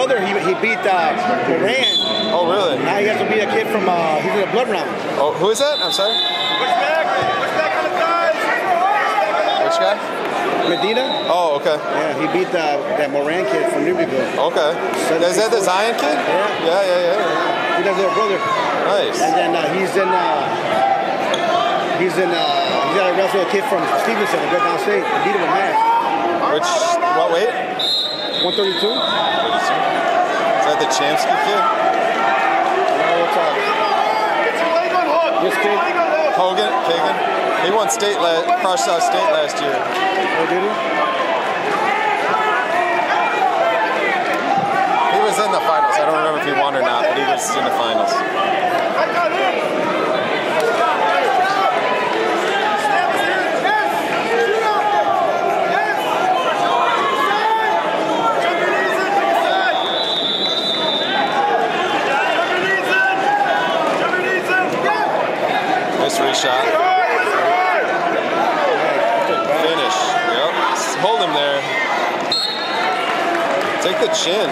brother, he, he beat uh, Moran. Oh, really? Now he has to beat a kid from, uh, he's in the blood round. Oh, who is that? I'm sorry. Which guy? Medina? Oh, okay. Yeah, he beat uh, that Moran kid from Newbyville. Okay. So Is that the Zion kid? Yeah. Yeah, yeah, yeah. He does little brother. Nice. And then uh, he's in, uh, he's in, uh, he's got to wrestle a kid from Stevenson, a good downstate. He beat him in match. Which, what weight? 132? Is that the Chamsky kid? what's? This kid? Hogan? Kagan? He won state la- crushed out state last year. Oh, did he? He was in the finals. I don't remember if he won or not, but he was in the finals. Mystery shot. Finish. Yep. Hold him there. Take the chin.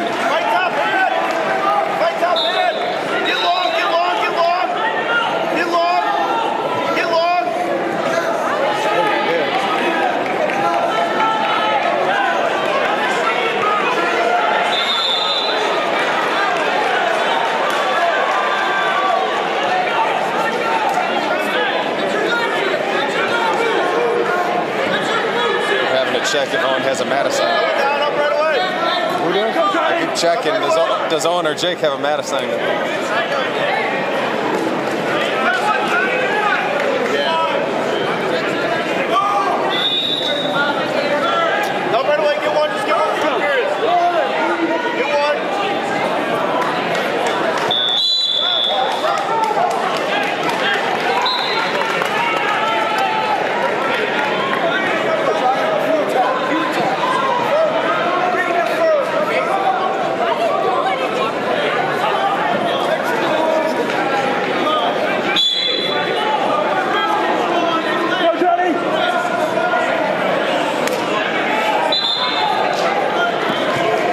Having to check if Owen has a mat assignment. Who does? I keep checking. Does, O- does Owen or Jake have a mat assignment? No, right away, get one, just get one. Get one.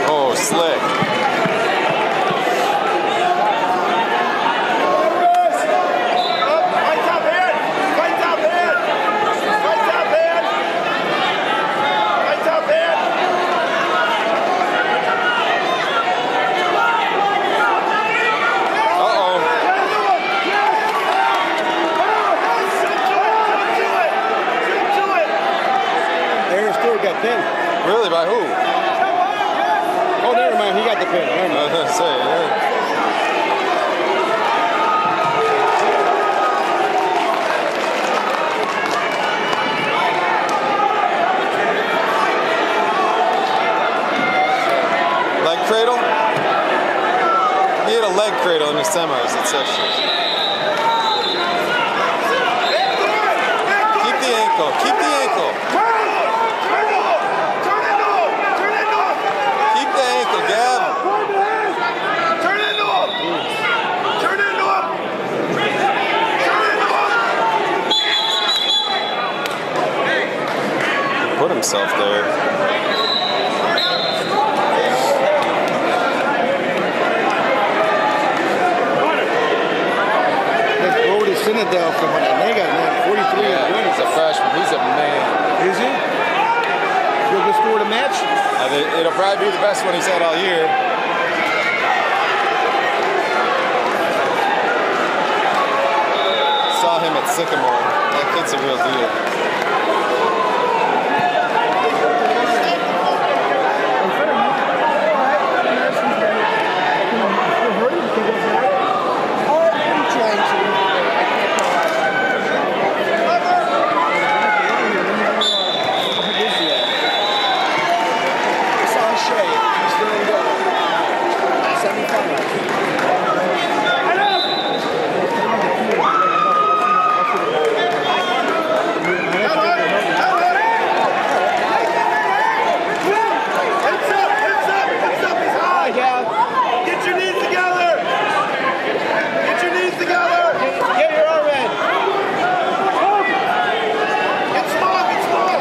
Oh, slick. Right top hand. Right top hand. Right top hand. Right top hand. Uh-oh. Aaron Stewart got pinned. Really? By who? Oh, never mind. He got the pin. Never I was mind. gonna say, yeah. Leg cradle? He had a leg cradle in his semis, it says. Keep the ankle, keep the ankle. Keep the ankle. Turn into him. Turn into him. Turn into him. Put himself there. Brody Sinadel from Onega, man. 43 and one. He's a freshman. He's a man. Is he? You a good score the match? I think it'll probably be the best one he's had all year. Saw him at Sycamore. That kid's a real deal. It's on Shea. He's doing good. Semifinal. Heads up, heads up, heads up, he's high. Get your knees together. Get your knees together. Get your arm in. Get small, get small.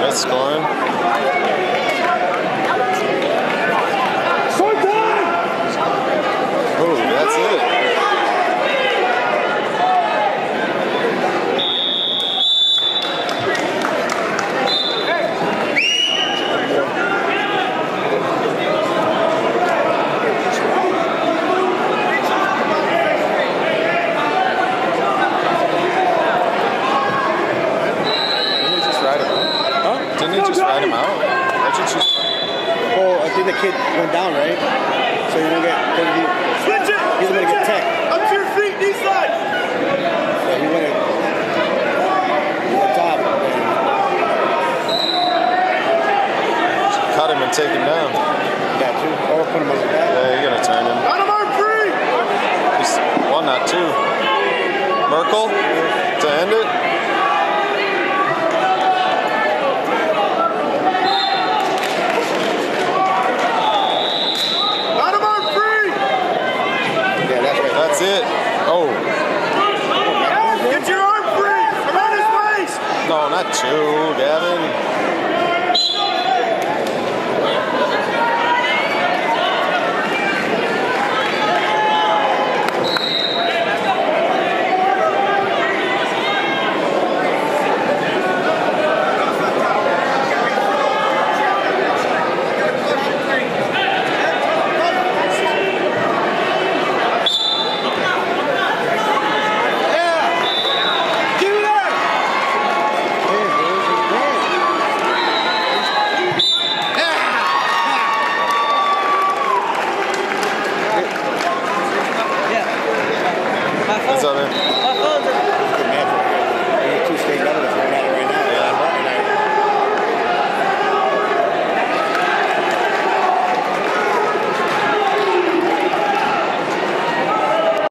That's scoring. find him out. Legend she's Well, I think the kid went down, right? So you won't get. cause he, Switch it! He's gonna switch get it. tech. Up to your feet, knee slide. yeah, he went. He went top. cut him and take him down. That too. Or put him on the back. Yeah, you're gonna turn him. Got him arm three. He's one, not two. Merkel to end it. Got him arm free. Yeah, that's right. That's it. Oh, Get your arm free. Around his waist. no, not two, Gavin.